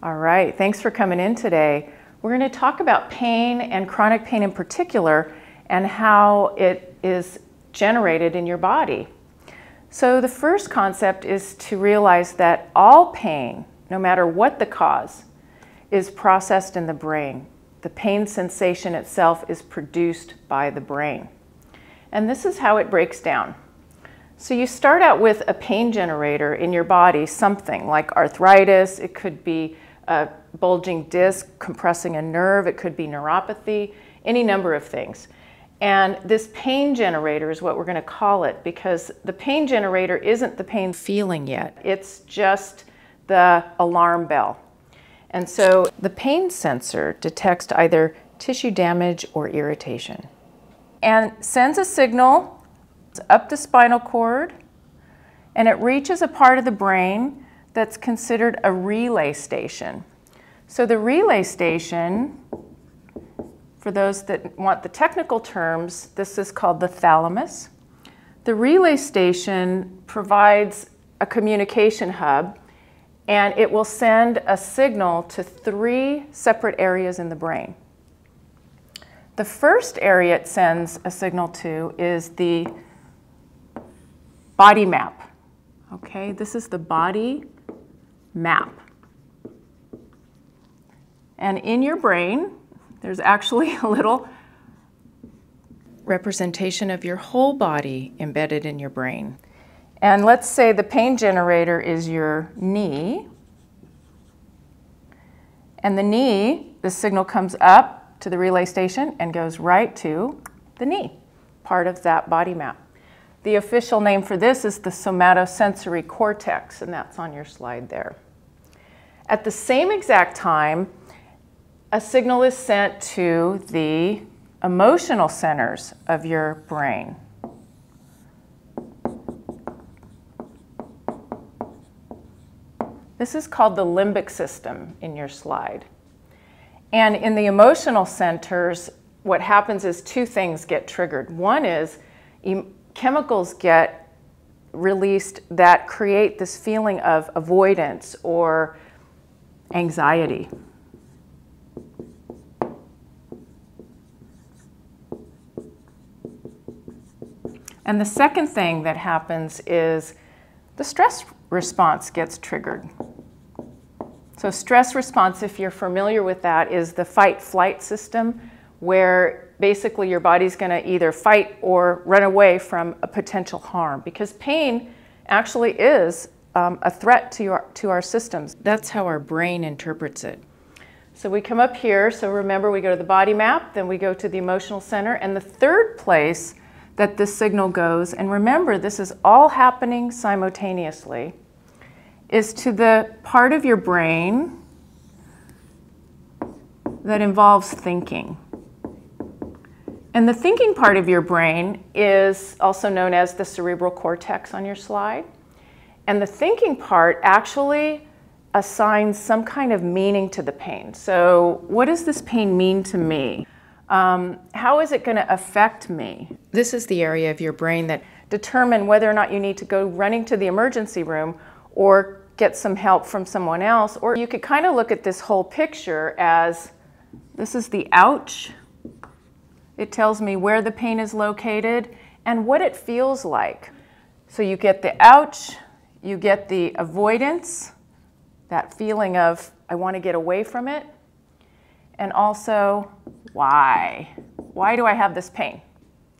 All right, thanks for coming in today. We're going to talk about pain and chronic pain in particular and how it is generated in your body. So, the first concept is to realize that all pain, no matter what the cause, is processed in the brain. The pain sensation itself is produced by the brain. And this is how it breaks down. So you start out with a pain generator in your body, something like arthritis, it could be a bulging disc compressing a nerve, it could be neuropathy, any number of things. And this pain generator is what we're going to call it because the pain generator isn't the pain feeling yet. It's just the alarm bell. And so the pain sensor detects either tissue damage or irritation and sends a signal up the spinal cord and it reaches a part of the brain that's considered a relay station. So the relay station, for those that want the technical terms, this is called the thalamus. The relay station provides a communication hub and it will send a signal to three separate areas in the brain. The first area it sends a signal to is the body map. Okay, this is the body map. And in your brain, there's actually a little representation of your whole body embedded in your brain. And let's say the pain generator is your knee. And the knee, the signal comes up to the relay station and goes right to the knee, part of that body map. The official name for this is the somatosensory cortex, and that's on your slide there. At the same exact time, a signal is sent to the emotional centers of your brain. This is called the limbic system in your slide. And in the emotional centers, what happens is two things get triggered. One is chemicals get released that create this feeling of avoidance or anxiety. And the second thing that happens is the stress response gets triggered. So, stress response, if you're familiar with that, is the fight flight system where basically your body's going to either fight or run away from a potential harm because pain actually is um, a threat to, your, to our systems. That's how our brain interprets it. So we come up here, so remember we go to the body map, then we go to the emotional center, and the third place that this signal goes, and remember this is all happening simultaneously, is to the part of your brain that involves thinking. And the thinking part of your brain is also known as the cerebral cortex on your slide. And the thinking part actually assigns some kind of meaning to the pain. So, what does this pain mean to me? Um, how is it going to affect me? This is the area of your brain that determine whether or not you need to go running to the emergency room or get some help from someone else. Or you could kind of look at this whole picture as this is the ouch. It tells me where the pain is located and what it feels like. So you get the ouch, you get the avoidance, that feeling of I want to get away from it, and also why? Why do I have this pain?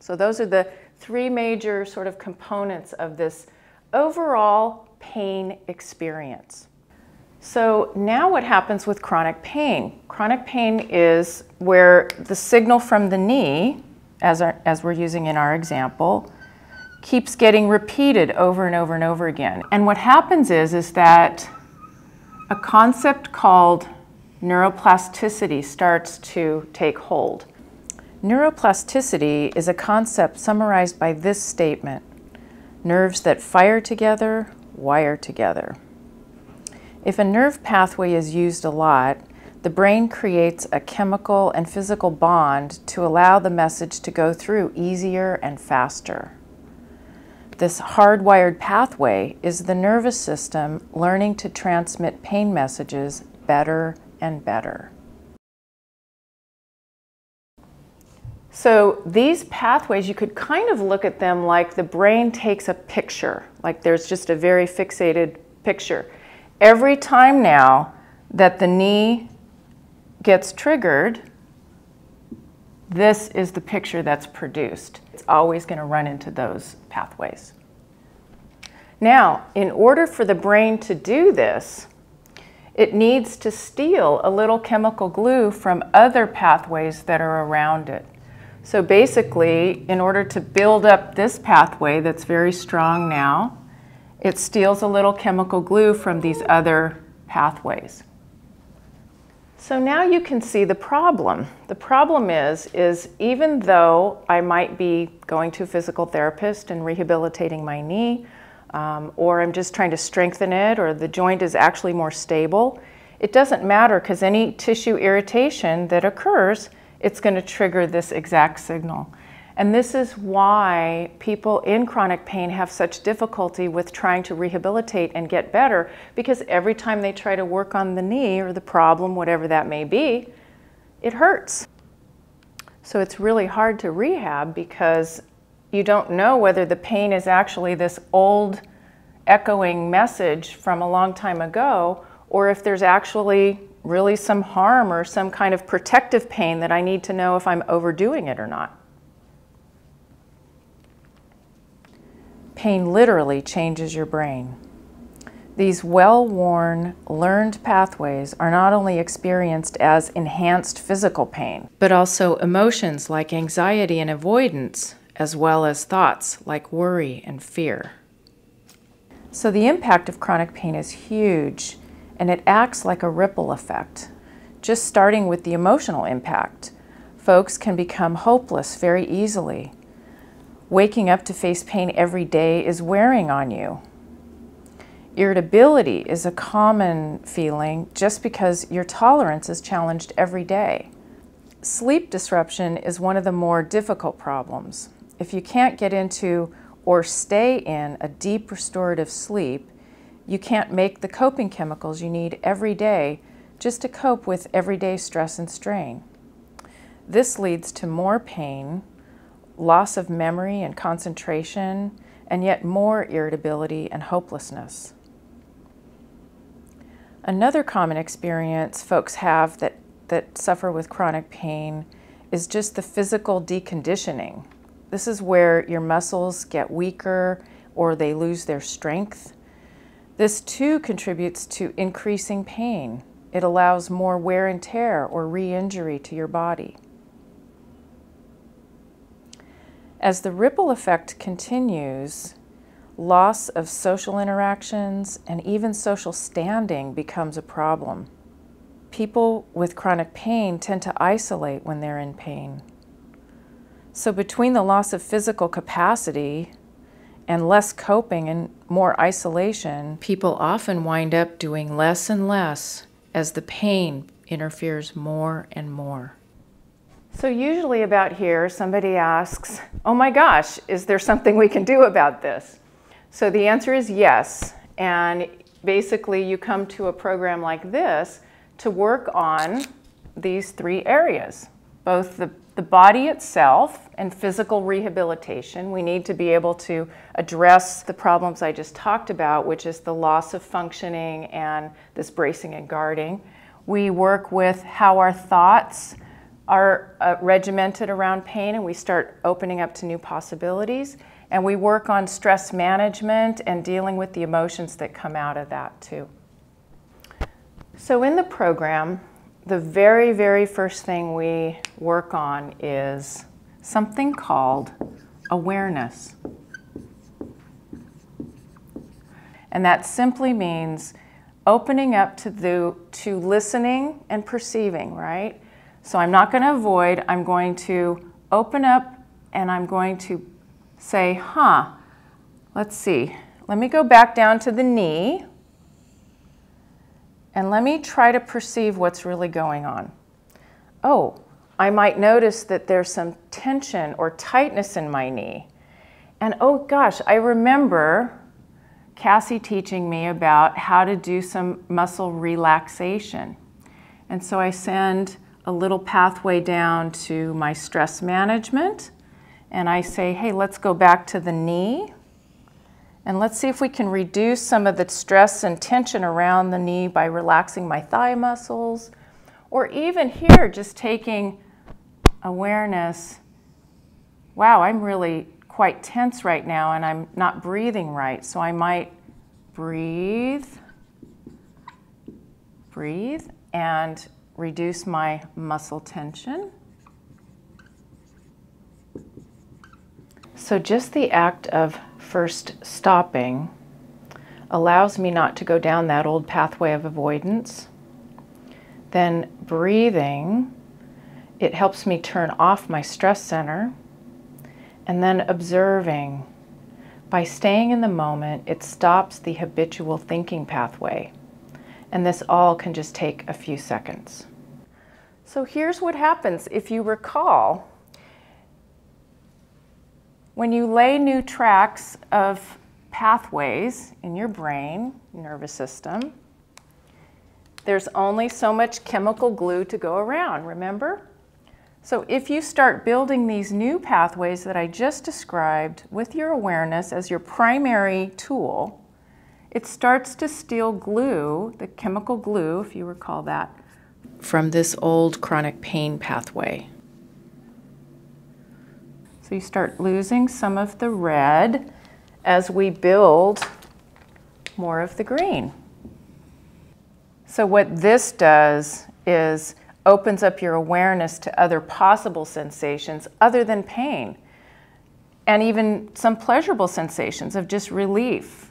So those are the three major sort of components of this overall pain experience. So now what happens with chronic pain? Chronic pain is where the signal from the knee, as, our, as we're using in our example, keeps getting repeated over and over and over again. And what happens is, is that a concept called neuroplasticity starts to take hold. Neuroplasticity is a concept summarized by this statement nerves that fire together wire together. If a nerve pathway is used a lot, the brain creates a chemical and physical bond to allow the message to go through easier and faster. This hardwired pathway is the nervous system learning to transmit pain messages better and better. So these pathways, you could kind of look at them like the brain takes a picture, like there's just a very fixated picture. Every time now that the knee gets triggered, this is the picture that's produced. It's always going to run into those pathways. Now, in order for the brain to do this, it needs to steal a little chemical glue from other pathways that are around it. So basically, in order to build up this pathway that's very strong now, it steals a little chemical glue from these other pathways. So now you can see the problem. The problem is, is even though I might be going to a physical therapist and rehabilitating my knee, um, or I'm just trying to strengthen it, or the joint is actually more stable, it doesn't matter because any tissue irritation that occurs it's going to trigger this exact signal. And this is why people in chronic pain have such difficulty with trying to rehabilitate and get better because every time they try to work on the knee or the problem, whatever that may be, it hurts. So it's really hard to rehab because you don't know whether the pain is actually this old echoing message from a long time ago or if there's actually really some harm or some kind of protective pain that I need to know if I'm overdoing it or not. Pain literally changes your brain. These well-worn, learned pathways are not only experienced as enhanced physical pain, but also emotions like anxiety and avoidance, as well as thoughts like worry and fear. So the impact of chronic pain is huge and it acts like a ripple effect. Just starting with the emotional impact, folks can become hopeless very easily. Waking up to face pain every day is wearing on you. Irritability is a common feeling just because your tolerance is challenged every day. Sleep disruption is one of the more difficult problems. If you can't get into or stay in a deep restorative sleep, you can't make the coping chemicals you need every day just to cope with everyday stress and strain. This leads to more pain, loss of memory and concentration, and yet more irritability and hopelessness. Another common experience folks have that, that suffer with chronic pain is just the physical deconditioning. This is where your muscles get weaker or they lose their strength this too contributes to increasing pain. It allows more wear and tear or re-injury to your body. As the ripple effect continues, loss of social interactions and even social standing becomes a problem. People with chronic pain tend to isolate when they're in pain. So between the loss of physical capacity and less coping and more isolation, people often wind up doing less and less as the pain interferes more and more. So, usually about here, somebody asks, Oh my gosh, is there something we can do about this? So, the answer is yes. And basically, you come to a program like this to work on these three areas both the the body itself and physical rehabilitation. We need to be able to address the problems I just talked about, which is the loss of functioning and this bracing and guarding. We work with how our thoughts are uh, regimented around pain and we start opening up to new possibilities. And we work on stress management and dealing with the emotions that come out of that too. So in the program, the very, very first thing we work on is something called awareness. And that simply means opening up to, the, to listening and perceiving, right? So I'm not going to avoid, I'm going to open up and I'm going to say, huh, let's see. Let me go back down to the knee. And let me try to perceive what's really going on. Oh, I might notice that there's some tension or tightness in my knee. And oh gosh, I remember Cassie teaching me about how to do some muscle relaxation. And so I send a little pathway down to my stress management and I say, hey, let's go back to the knee and let's see if we can reduce some of the stress and tension around the knee by relaxing my thigh muscles or even here, just taking awareness. Wow, I'm really quite tense right now and I'm not breathing right. So I might breathe, breathe, and reduce my muscle tension. So just the act of first stopping allows me not to go down that old pathway of avoidance. Then breathing, it helps me turn off my stress center and then observing. By staying in the moment, it stops the habitual thinking pathway. And this all can just take a few seconds. So here's what happens if you recall. When you lay new tracks of pathways in your brain, nervous system, there's only so much chemical glue to go around, remember? So if you start building these new pathways that I just described with your awareness as your primary tool, it starts to steal glue, the chemical glue, if you recall that, from this old chronic pain pathway. So you start losing some of the red as we build more of the green. So what this does is opens up your awareness to other possible sensations other than pain and even some pleasurable sensations of just relief.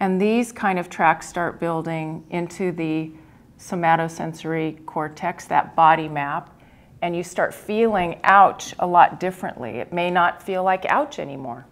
And these kind of tracks start building into the somatosensory cortex, that body map, and you start feeling ouch a lot differently. It may not feel like ouch anymore.